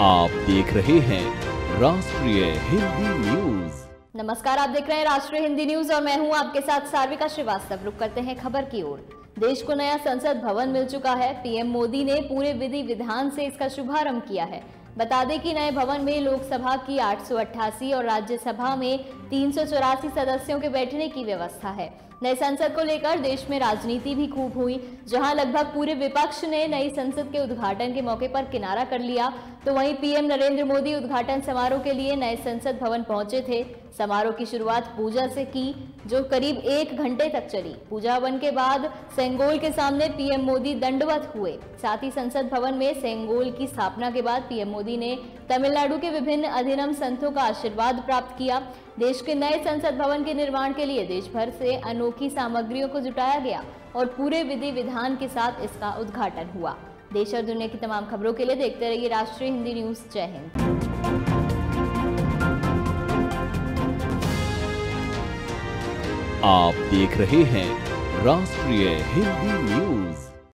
आप देख रहे हैं राष्ट्रीय हिंदी न्यूज़। नमस्कार, आप देख रहे हैं राष्ट्रीय हिंदी न्यूज़ और मैं हूँ आपके साथ सार्विका श्रीवास्तव। रुक करते हैं खबर की ओर। देश को नया संसद भवन मिल चुका है। पीएम मोदी ने पूरे विधि विधान से इसका शुभारंभ किया है। बता दें कि नए भवन में लोकसभा की आठ सौ अट्ठासी और राज्यसभा में तीन सौ चौरासी सदस्यों के बैठने की व्यवस्था है। नए संसद को लेकर देश में राजनीति भी खूब हुई, जहाँ लगभग पूरे विपक्ष ने नई संसद के उद्घाटन के मौके पर किनारा कर लिया। तो वहीं पीएम नरेंद्र मोदी उद्घाटन समारोह के लिए नए संसद भवन पहुँचे थे। समारोह की शुरुआत पूजा से की, जो करीब एक घंटे तक चली। पूजा वन के बाद सेंगोल के सामने पीएम मोदी दंडवत हुए। साथ ही संसद भवन में सेंगोल की स्थापना के बाद पीएम मोदी ने तमिलनाडु के विभिन्न अधिनम संतों का आशीर्वाद प्राप्त किया। देश के नए संसद भवन के निर्माण के लिए देश भर से अनोखी सामग्रियों को जुटाया गया और पूरे विधि विधान के साथ इसका उद्घाटन हुआ। देश और दुनिया की तमाम खबरों के लिए देखते रहिए राष्ट्रीय हिंदी न्यूज़। जय हिंद। आप देख रहे हैं राष्ट्रीय हिंदी न्यूज़।